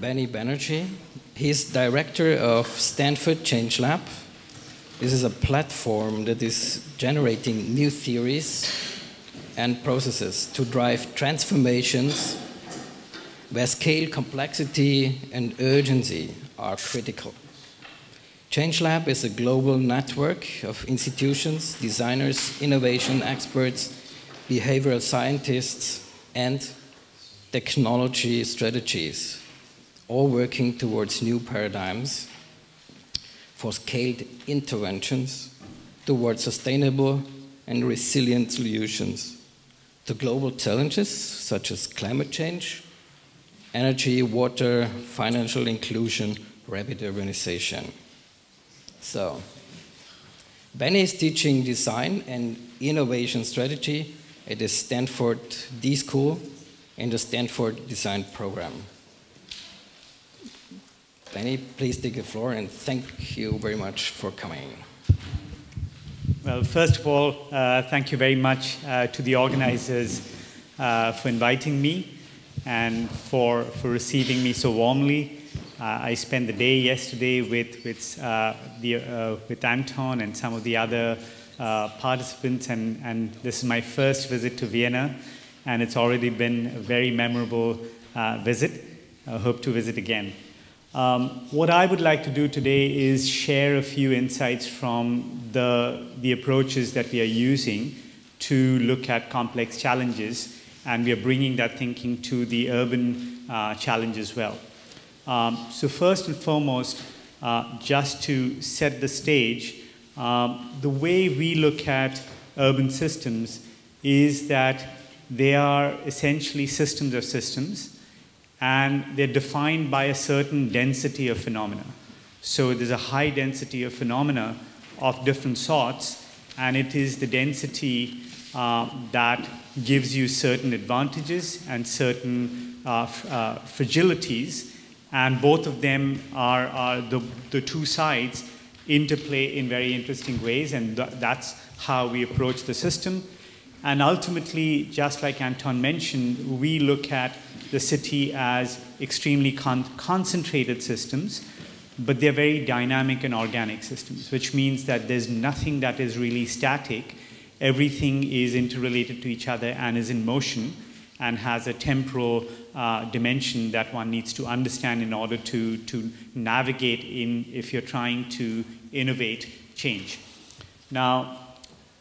Banny Banerjee. He's director of Stanford Change Lab. This is a platform that is generating new theories and processes to drive transformations where scale, complexity, and urgency are critical. ChangeLab is a global network of institutions, designers, innovation experts, behavioral scientists, and technology strategies, all working towards new paradigms for scaled interventions towards sustainable and resilient solutions to global challenges such as climate change, energy, water, financial inclusion, rapid urbanization. So, Banny is teaching design and innovation strategy at the Stanford D School in the Stanford Design Program. Banny, please take the floor and thank you very much for coming. Well, first of all, uh, thank you very much uh, to the organizers uh, for inviting me and for, for receiving me so warmly. Uh, I spent the day yesterday with, with, uh, the, uh, with Anton and some of the other participants, and, and this is my first visit to Vienna, and it's already been a very memorable visit. I hope to visit again. Um, what I would like to do today is share a few insights from the, the approaches that we are using to look at complex challenges, and we are bringing that thinking to the urban uh, challenge as well. Um, so, first and foremost, uh, just to set the stage, um, the way we look at urban systems is that they are essentially systems of systems and they're defined by a certain density of phenomena. So there's a high density of phenomena of different sorts, and it is the density uh, that gives you certain advantages and certain uh, uh, fragilities, and both of them are, are the, the two sides interplay in very interesting ways, and th- that's how we approach the system. And ultimately, just like Anton mentioned, we look at the city as extremely con- concentrated systems, but they're very dynamic and organic systems, which means that there's nothing that is really static. Everything is interrelated to each other and is in motion and has a temporal uh, dimension that one needs to understand in order to, to navigate in if you're trying to innovate change. Now,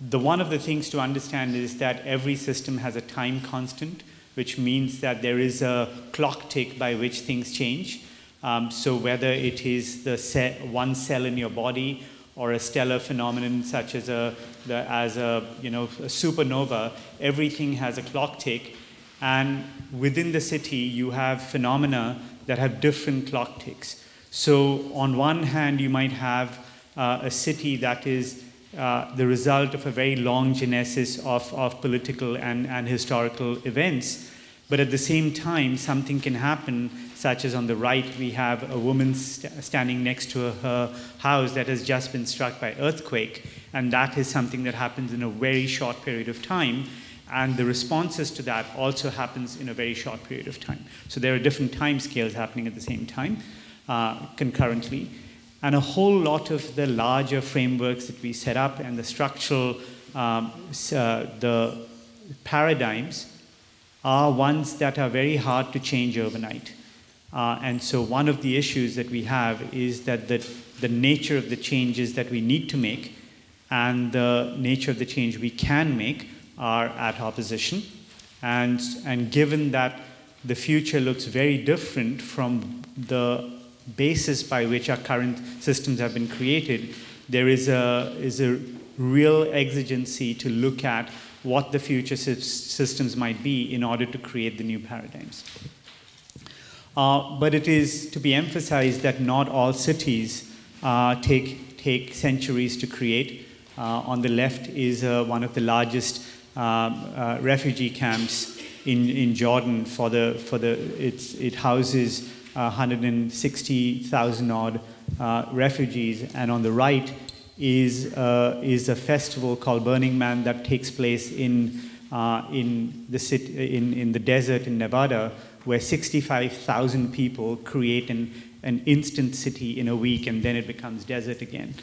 the one of the things to understand is that every system has a time constant which means that there is a clock tick by which things change. Um, so whether it is the one cell in your body or a stellar phenomenon such as a, the, as a, you know, a supernova, everything has a clock tick. And within the city, you have phenomena that have different clock ticks. So on one hand, you might have uh, a city that is uh, the result of a very long genesis of, of political and, and historical events. But at the same time, something can happen, such as on the right, we have a woman st- standing next to her house that has just been struck by earthquake, and that is something that happens in a very short period of time. And the responses to that also happens in a very short period of time. So there are different time scales happening at the same time, uh, concurrently and a whole lot of the larger frameworks that we set up and the structural um, uh, the paradigms are ones that are very hard to change overnight. Uh, and so one of the issues that we have is that the, the nature of the changes that we need to make and the nature of the change we can make are at opposition. And, and given that the future looks very different from the basis by which our current systems have been created, there is a, is a real exigency to look at what the future systems might be in order to create the new paradigms. Uh, but it is to be emphasized that not all cities uh, take, take centuries to create. Uh, on the left is uh, one of the largest um, uh, refugee camps in, in Jordan for the, for the, it houses 160,000 odd uh, refugees. And on the right is, uh, is a festival called Burning Man that takes place in, uh, in, the city, in, in the desert in Nevada, where 65,000 people create an, an instant city in a week and then it becomes desert again.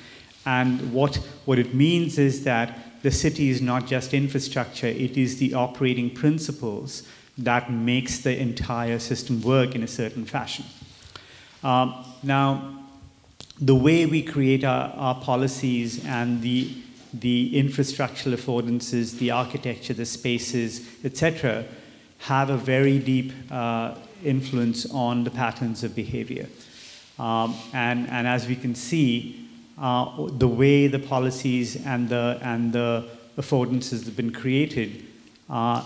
And what, what it means is that the city is not just infrastructure, it is the operating principles that makes the entire system work in a certain fashion. Um, now, the way we create our, our policies and the, the infrastructural affordances, the architecture, the spaces, etc., have a very deep uh, influence on the patterns of behavior. Um, and, and as we can see, uh, the way the policies and the, and the affordances have been created uh,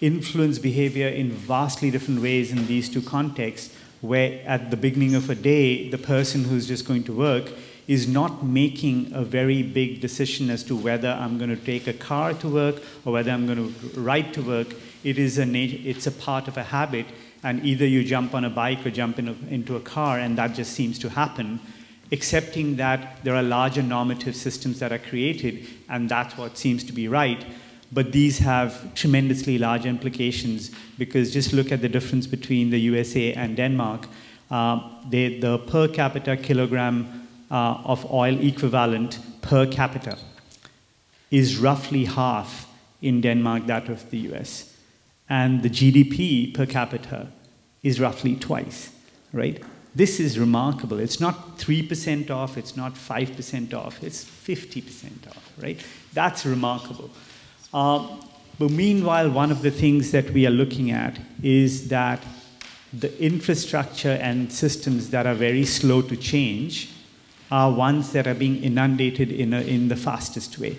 influence behavior in vastly different ways in these two contexts, where at the beginning of a day, the person who's just going to work is not making a very big decision as to whether I'm going to take a car to work or whether I'm going to ride to work. It is a it's a part of a habit, and either you jump on a bike or jump in a, into a car, and that just seems to happen. Accepting that there are larger normative systems that are created, and that's what seems to be right but these have tremendously large implications because just look at the difference between the USA and Denmark. Uh, they, the per capita kilogram uh, of oil equivalent per capita is roughly half in Denmark that of the US. And the GDP per capita is roughly twice, right? This is remarkable. It's not 3% off, it's not 5% off, it's 50% off, right? That's remarkable. Uh, but meanwhile, one of the things that we are looking at is that the infrastructure and systems that are very slow to change are ones that are being inundated in, a, in the fastest way.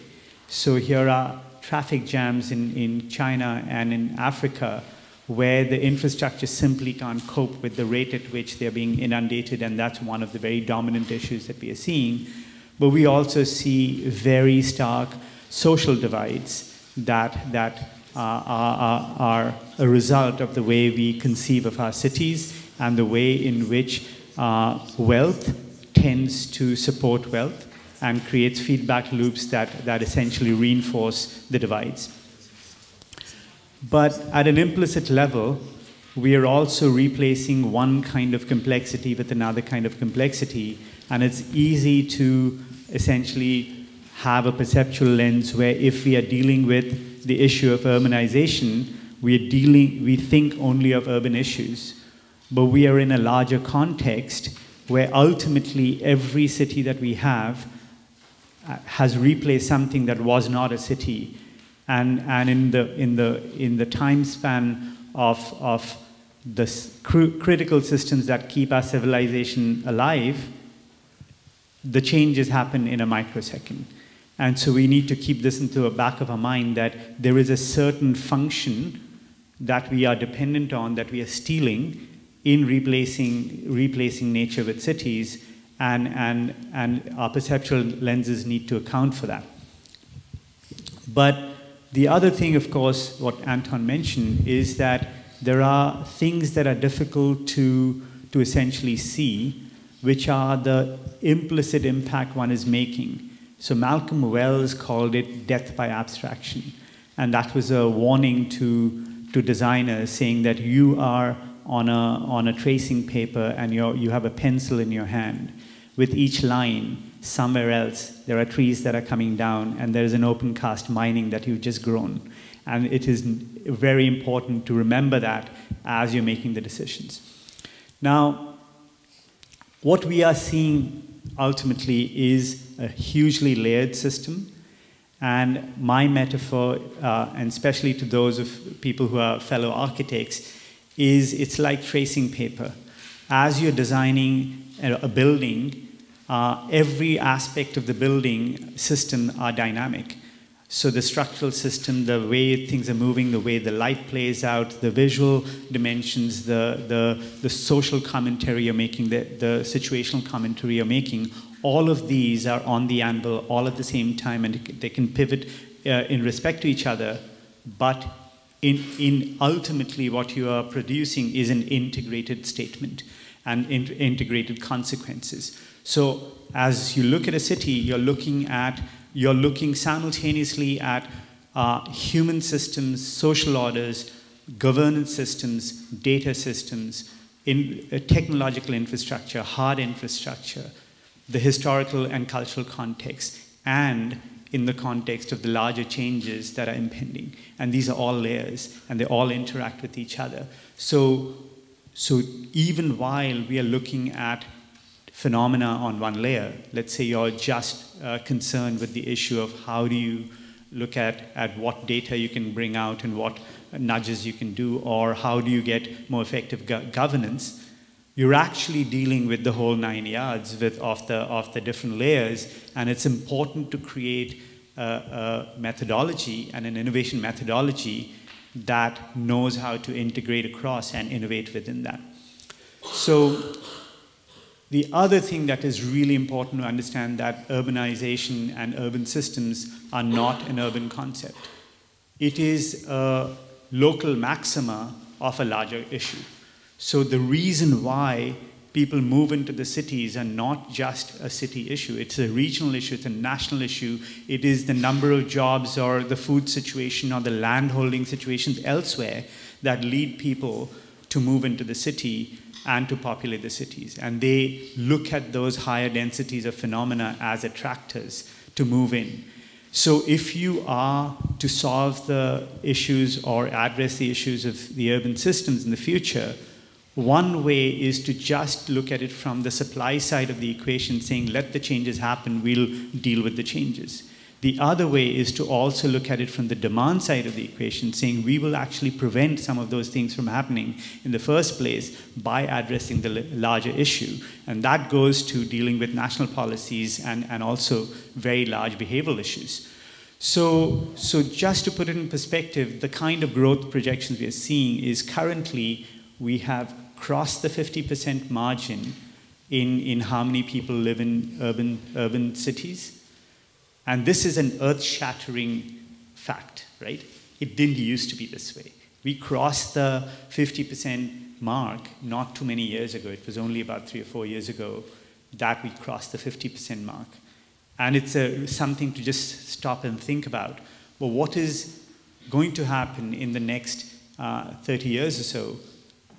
So here are traffic jams in, in China and in Africa where the infrastructure simply can't cope with the rate at which they're being inundated, and that's one of the very dominant issues that we are seeing. But we also see very stark social divides that, that uh, are, are, a result of the way we conceive of our cities and the way in which uh, wealth tends to support wealth and creates feedback loops that, that essentially reinforce the divides. But at an implicit level, we are also replacing one kind of complexity with another kind of complexity, and it's easy to essentially have a perceptual lens where if we are dealing with the issue of urbanization, we are dealing, we think only of urban issues, but we are in a larger context where ultimately every city that we have uh, has replaced something that was not a city. And, and in, the, in, the, in the time span of, of the cr critical systems that keep our civilization alive, the changes happen in a microsecond. And so we need to keep this into the back of our mind that there is a certain function that we are dependent on, that we are stealing in replacing, replacing nature with cities, and, and, and our perceptual lenses need to account for that. But the other thing, of course, what Anton mentioned, is that there are things that are difficult to, to essentially see, which are the implicit impact one is making. So Malcolm Wells called it death by abstraction. And that was a warning to, to designers saying that you are on a, on a tracing paper and you you have a pencil in your hand. With each line, somewhere else, there are trees that are coming down and there is an open cast mining that you've just grown. And it is very important to remember that as you're making the decisions. Now, what we are seeing ultimately is a hugely layered system. And my metaphor, uh, and especially to those of people who are fellow architects, is it's like tracing paper. As you're designing a building, uh, every aspect of the building system are dynamic. So the structural system, the way things are moving, the way the light plays out, the visual dimensions, the, the, the social commentary you're making, the, the situational commentary you're making, all of these are on the anvil all at the same time and they can pivot uh, in respect to each other, but in, in ultimately what you are producing is an integrated statement and in, integrated consequences. So as you look at a city, you're looking at you're looking simultaneously at are human systems, social orders, governance systems, data systems, in, uh, technological infrastructure, hard infrastructure, the historical and cultural context, and in the context of the larger changes that are impending. And these are all layers, and they all interact with each other. So, so even while we are looking at phenomena on one layer, let's say you're just uh, concerned with the issue of how do you look at, at what data you can bring out and what nudges you can do, or how do you get more effective go governance, you're actually dealing with the whole nine yards with, of, the, of the different layers, and it's important to create a, a methodology and an innovation methodology that knows how to integrate across and innovate within that. So the other thing that is really important to understand that urbanization and urban systems are not an urban concept. It is a local maxima of a larger issue. So the reason why people move into the cities are not just a city issue. It's a regional issue, it's a national issue. It is the number of jobs or the food situation or the landholding situations elsewhere that lead people to move into the city and to populate the cities. And they look at those higher densities of phenomena as attractors to move in. So if you are to solve the issues or address the issues of the urban systems in the future, one way is to just look at it from the supply side of the equation, saying, let the changes happen, we'll deal with the changes. The other way is to also look at it from the demand side of the equation, saying we will actually prevent some of those things from happening in the first place by addressing the larger issue. And that goes to dealing with national policies and, and also very large behavioral issues. So, so just to put it in perspective, the kind of growth projections we are seeing is currently we have crossed the 50% margin in, in how many people live in urban, urban cities. And this is an earth shattering fact, right? It didn't used to be this way. We crossed the 50% mark not too many years ago. It was only about three or four years ago that we crossed the 50% mark. And it's a, something to just stop and think about. Well, what is going to happen in the next uh, 30 years or so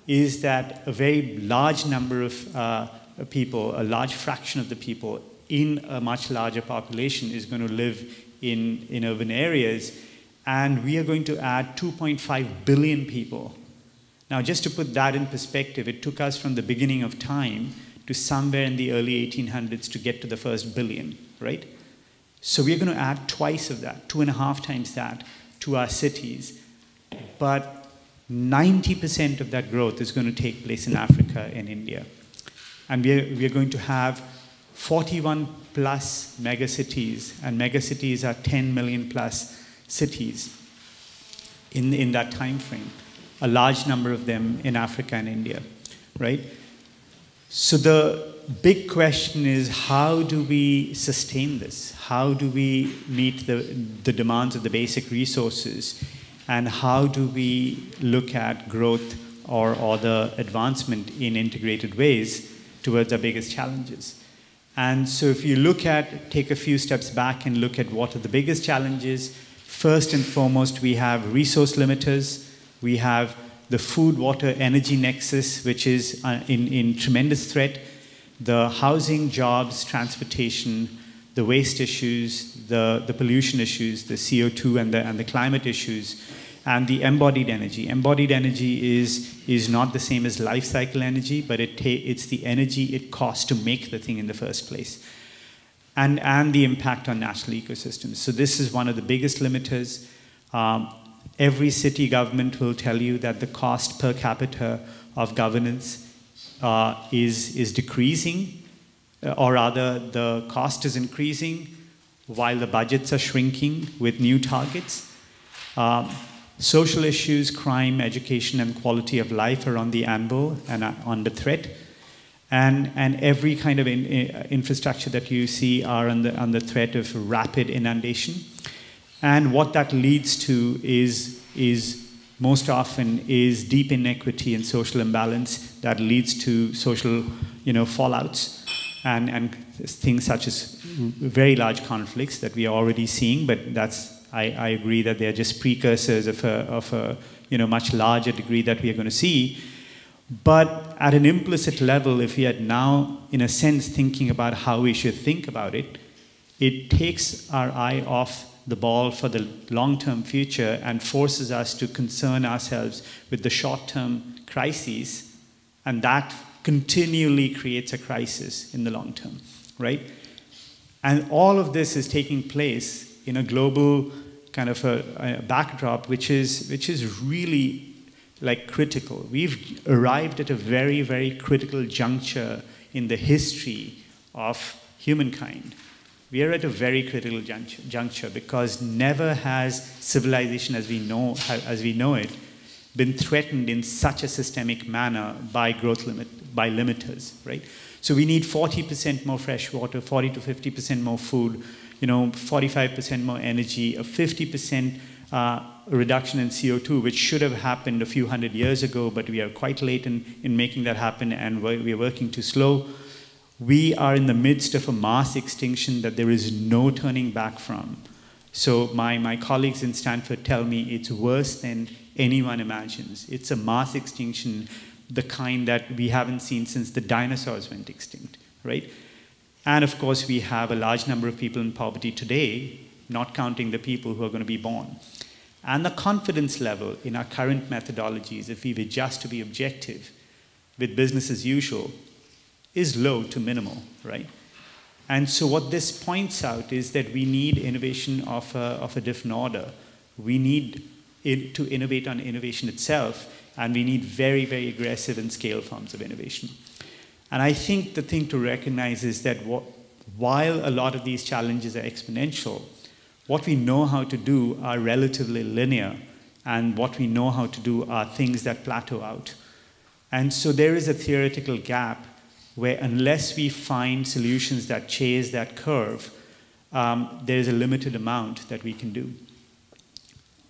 is that a very large number of uh, people, a large fraction of the people in a much larger population is going to live in, in urban areas. And we are going to add 2.5 billion people. Now, just to put that in perspective, it took us from the beginning of time to somewhere in the early 1800s to get to the first billion, right? So we're going to add twice of that, two and a half times that to our cities. But 90% of that growth is going to take place in Africa and India. And we're, we're going to have 41 plus megacities, and megacities are 10 million plus cities in, in that time frame, a large number of them in Africa and India, right? So the big question is how do we sustain this? How do we meet the, the demands of the basic resources? And how do we look at growth or, or the advancement in integrated ways towards our biggest challenges? And so if you look at, take a few steps back and look at what are the biggest challenges, first and foremost, we have resource limiters. We have the food, water, energy nexus, which is uh, in, in tremendous threat. The housing, jobs, transportation, the waste issues, the, the pollution issues, the CO2 and the, and the climate issues and the embodied energy. Embodied energy is, is not the same as life cycle energy, but it it's the energy it costs to make the thing in the first place. And, and the impact on national ecosystems. So this is one of the biggest limiters. Um, every city government will tell you that the cost per capita of governance uh, is, is decreasing, uh, or rather the cost is increasing while the budgets are shrinking with new targets. Um, Social issues, crime, education, and quality of life are on the anvil and are under threat. And, and every kind of in, in, infrastructure that you see are under, under threat of rapid inundation. And what that leads to is, is most often is deep inequity and social imbalance that leads to social you know, fallouts and, and things such as very large conflicts that we are already seeing, but that's I, I agree that they are just precursors of a, of a you know, much larger degree that we are going to see. But at an implicit level, if we are now, in a sense, thinking about how we should think about it, it takes our eye off the ball for the long term future and forces us to concern ourselves with the short term crises. And that continually creates a crisis in the long term, right? And all of this is taking place in a global kind of a, a backdrop, which is, which is really like critical. We've arrived at a very, very critical juncture in the history of humankind. We are at a very critical juncture because never has civilization as we know, as we know it been threatened in such a systemic manner by growth limit, by limiters, right? So we need 40% more fresh water, 40 to 50% more food, you know, 45% more energy, a 50% uh, reduction in CO2, which should have happened a few hundred years ago, but we are quite late in, in making that happen and we are working too slow. We are in the midst of a mass extinction that there is no turning back from. So my, my colleagues in Stanford tell me it's worse than anyone imagines. It's a mass extinction, the kind that we haven't seen since the dinosaurs went extinct, right? And of course, we have a large number of people in poverty today, not counting the people who are going to be born. And the confidence level in our current methodologies, if we were just to be objective with business as usual, is low to minimal, right? And so what this points out is that we need innovation of a, of a different order. We need in, to innovate on innovation itself, and we need very, very aggressive and scale forms of innovation. And I think the thing to recognize is that what, while a lot of these challenges are exponential, what we know how to do are relatively linear, and what we know how to do are things that plateau out. And so there is a theoretical gap where, unless we find solutions that chase that curve, um, there is a limited amount that we can do.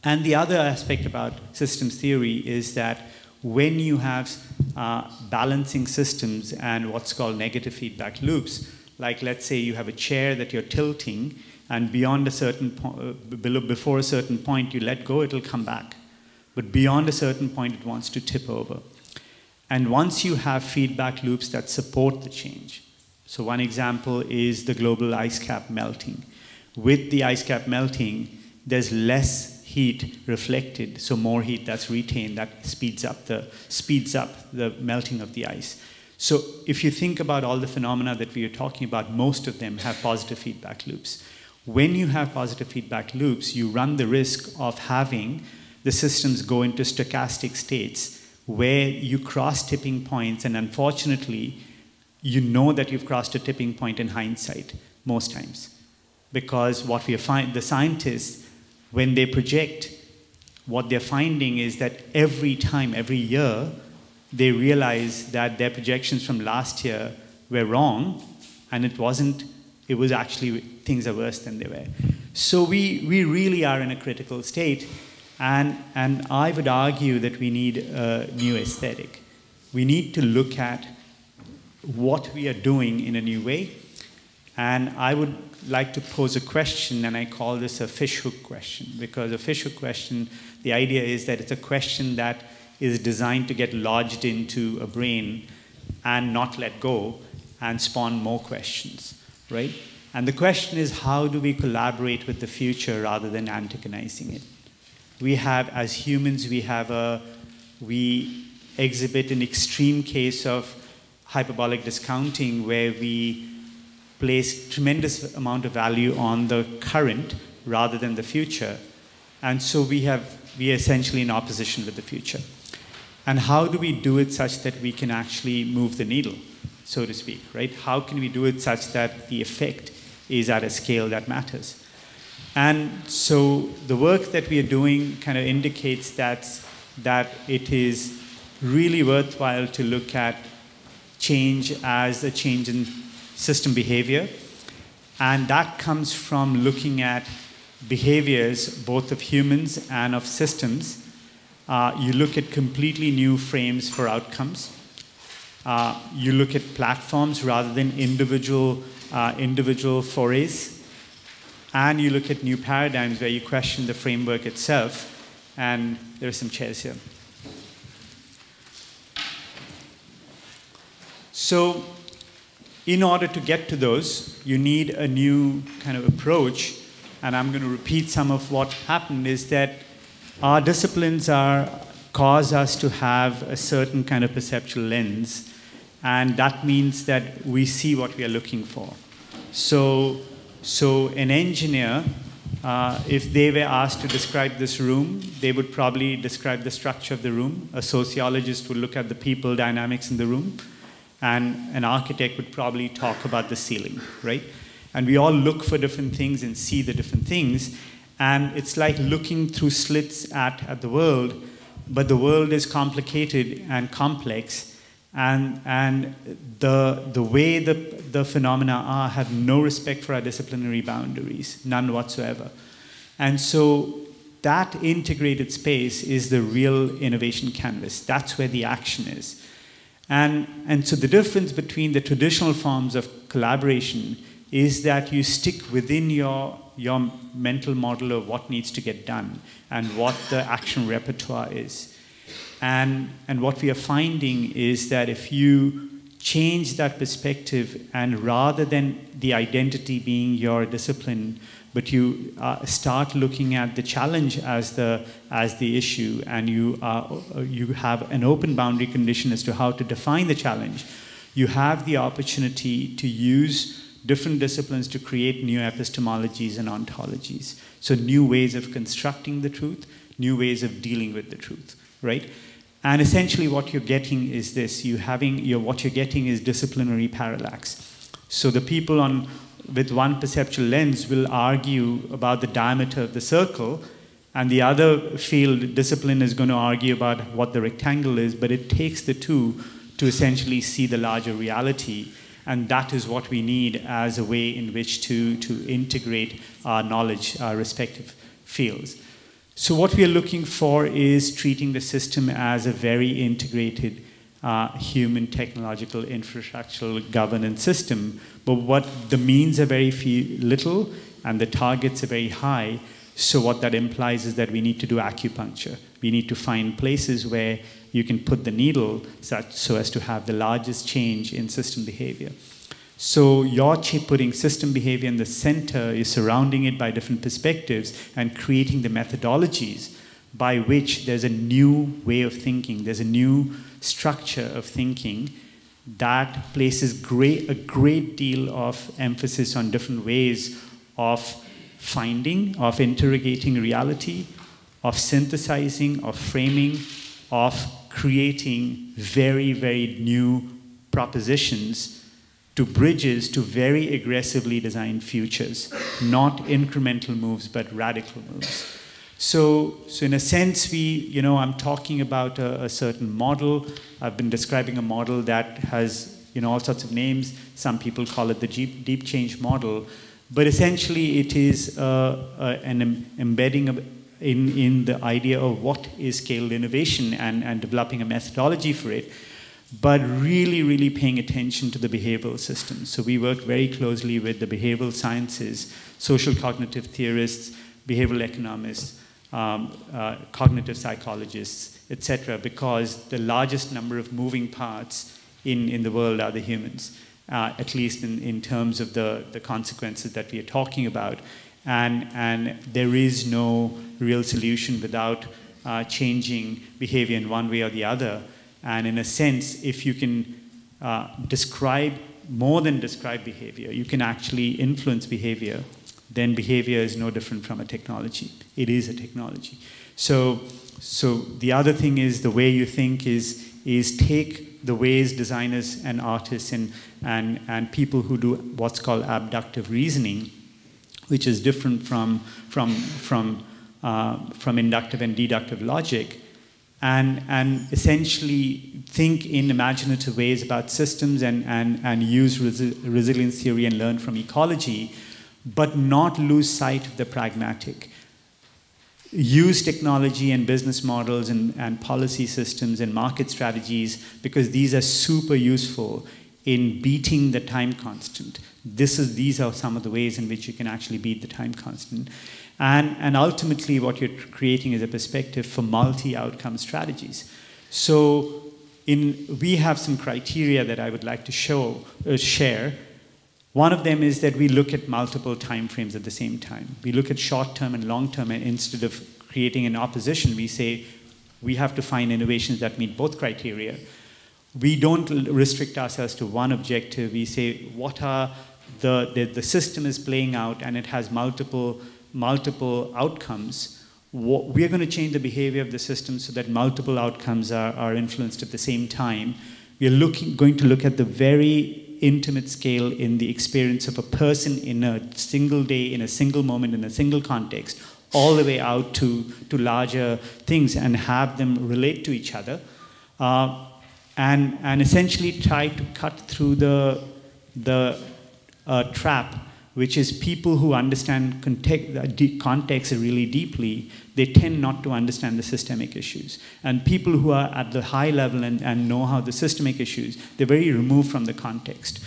And the other aspect about systems theory is that when you have uh, balancing systems and what's called negative feedback loops, like let's say you have a chair that you're tilting, and beyond a certain point, uh, before a certain point you let go, it'll come back. But beyond a certain point, it wants to tip over. And once you have feedback loops that support the change, so one example is the global ice cap melting. With the ice cap melting, there's less heat reflected, so more heat that's retained, that speeds up the, speeds up the melting of the ice. So if you think about all the phenomena that we are talking about, most of them have positive feedback loops. When you have positive feedback loops, you run the risk of having the systems go into stochastic states where you cross tipping points, and unfortunately, you know that you've crossed a tipping point in hindsight most times. Because what we find, the scientists when they project, what they're finding is that every time, every year, they realize that their projections from last year were wrong, and it wasn't, it was actually, things are worse than they were. So we, we really are in a critical state, and, and I would argue that we need a new aesthetic. We need to look at what we are doing in a new way, and I would like to pose a question, and I call this a fishhook question, because a fishhook question, the idea is that it's a question that is designed to get lodged into a brain and not let go and spawn more questions, right? And the question is, how do we collaborate with the future rather than antagonizing it? We have, as humans, we have a, we exhibit an extreme case of hyperbolic discounting where we place tremendous amount of value on the current rather than the future. And so we have, we are essentially in opposition with the future. And how do we do it such that we can actually move the needle, so to speak, right? How can we do it such that the effect is at a scale that matters? And so the work that we are doing kind of indicates that, that it is really worthwhile to look at change as a change in system behavior. And that comes from looking at behaviors, both of humans and of systems. Uh, you look at completely new frames for outcomes. Uh, you look at platforms rather than individual, uh, individual forays. and you look at new paradigms where you question the framework itself. And there are some chairs here. So, in order to get to those, you need a new kind of approach. And I'm going to repeat some of what happened is that our disciplines are cause us to have a certain kind of perceptual lens. And that means that we see what we are looking for. So, so an engineer, uh, if they were asked to describe this room, they would probably describe the structure of the room. A sociologist would look at the people dynamics in the room. And an architect would probably talk about the ceiling, right? And we all look for different things and see the different things. And it's like looking through slits at, at the world, but the world is complicated and complex and, and the, the way the, the phenomena are have no respect for our disciplinary boundaries, none whatsoever. And so that integrated space is the real innovation canvas. That's where the action is. And, and so the difference between the traditional forms of collaboration is that you stick within your, your mental model of what needs to get done and what the action repertoire is. And, and what we are finding is that if you change that perspective and rather than the identity being your discipline, but you uh, start looking at the challenge as the, as the issue and you, uh, you have an open boundary condition as to how to define the challenge, you have the opportunity to use different disciplines to create new epistemologies and ontologies. So new ways of constructing the truth, new ways of dealing with the truth, right? And essentially what you're getting is this, you having, you're, what you're getting is disciplinary parallax. So the people on, with one perceptual lens will argue about the diameter of the circle, and the other field discipline is going to argue about what the rectangle is, but it takes the two to essentially see the larger reality. And that is what we need as a way in which to, to integrate our knowledge, our respective fields. So what we are looking for is treating the system as a very integrated uh, human technological infrastructural governance system. But what the means are very few, little and the targets are very high. So what that implies is that we need to do acupuncture. We need to find places where you can put the needle such, so as to have the largest change in system behavior. So your chip putting system behavior in the center is surrounding it by different perspectives and creating the methodologies by which there's a new way of thinking, there's a new structure of thinking that places great, a great deal of emphasis on different ways of finding, of interrogating reality, of synthesizing, of framing, of creating very, very new propositions to bridges to very aggressively designed futures, not incremental moves, but radical moves. So, so in a sense, we, you know, I'm talking about a, a certain model. I've been describing a model that has, you know, all sorts of names. Some people call it the deep, deep change model. But essentially, it is uh, uh, an embedding of, in, in the idea of what is scaled innovation and, and developing a methodology for it but really, really paying attention to the behavioral systems. So we work very closely with the behavioral sciences, social cognitive theorists, behavioral economists, um, uh, cognitive psychologists, etc., because the largest number of moving parts in, in the world are the humans, uh, at least in, in terms of the, the consequences that we are talking about. And, and there is no real solution without uh, changing behavior in one way or the other. And in a sense, if you can uh, describe more than describe behavior, you can actually influence behavior, then behavior is no different from a technology. It is a technology. So, so the other thing is the way you think is, is take the ways designers and artists and, and, and people who do what's called abductive reasoning, which is different from, from, from, uh, from inductive and deductive logic, and, and essentially think in imaginative ways about systems and, and, and use resi resilience theory and learn from ecology, but not lose sight of the pragmatic. Use technology and business models and, and policy systems and market strategies because these are super useful in beating the time constant. this is, these are some of the ways in which you can actually beat the time constant. And, and ultimately, what you're creating is a perspective for multi outcome strategies. So, in, we have some criteria that I would like to show, uh, share. One of them is that we look at multiple time frames at the same time. We look at short term and long term, and instead of creating an opposition, we say we have to find innovations that meet both criteria. We don't restrict ourselves to one objective. We say what are the, the, the system is playing out and it has multiple, multiple outcomes. We're going to change the behavior of the system so that multiple outcomes are, are influenced at the same time. We're looking, going to look at the very intimate scale in the experience of a person in a single day, in a single moment, in a single context, all the way out to, to larger things and have them relate to each other. Uh, and, and essentially try to cut through the, the uh, trap, which is people who understand context, context really deeply, they tend not to understand the systemic issues. And people who are at the high level and, and know how the systemic issues, they're very removed from the context.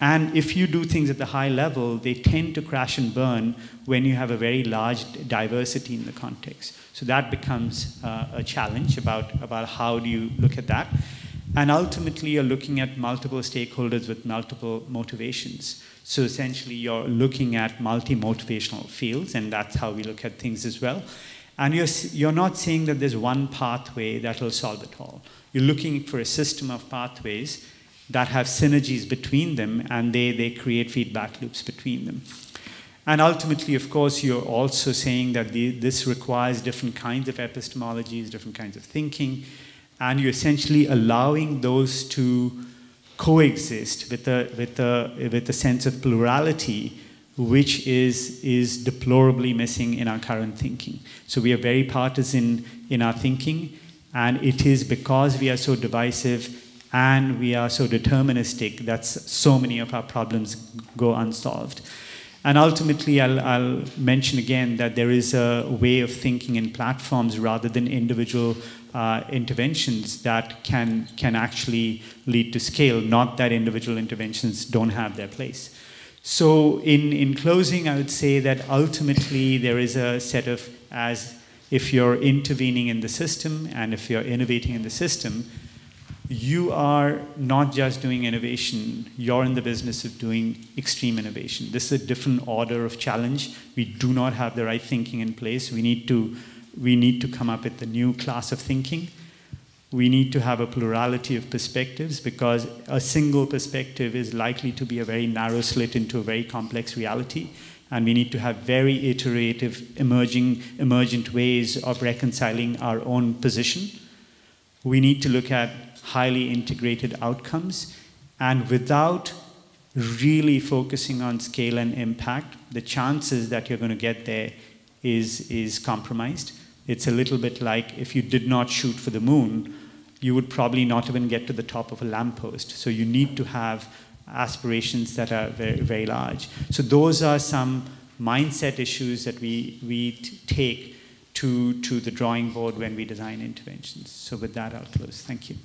And if you do things at the high level, they tend to crash and burn when you have a very large diversity in the context. So that becomes uh, a challenge about, about how do you look at that. And ultimately, you're looking at multiple stakeholders with multiple motivations. So essentially, you're looking at multi-motivational fields, and that's how we look at things as well. And you're, you're not saying that there's one pathway that will solve it all. You're looking for a system of pathways that have synergies between them, and they, they create feedback loops between them. And ultimately, of course, you're also saying that the, this requires different kinds of epistemologies, different kinds of thinking, and you're essentially allowing those to coexist with a, with a, with a sense of plurality which is, is deplorably missing in our current thinking. So we are very partisan in our thinking, and it is because we are so divisive and we are so deterministic that so many of our problems go unsolved. And ultimately, I'll, I'll, mention again that there is a way of thinking in platforms rather than individual uh, interventions that can, can actually lead to scale, not that individual interventions don't have their place. So in, in closing, I would say that ultimately there is a set of, as if you're intervening in the system and if you're innovating in the system, you are not just doing innovation, you're in the business of doing extreme innovation. This is a different order of challenge. We do not have the right thinking in place. We need to, we need to come up with a new class of thinking. We need to have a plurality of perspectives because a single perspective is likely to be a very narrow slit into a very complex reality. And we need to have very iterative, emerging, emergent ways of reconciling our own position. We need to look at highly integrated outcomes. And without really focusing on scale and impact, the chances that you're going to get there is, is compromised. It's a little bit like if you did not shoot for the moon, you would probably not even get to the top of a lamppost. So you need to have aspirations that are very, very large. So those are some mindset issues that we, we take to, to the drawing board when we design interventions. So with that, I'll close. Thank you.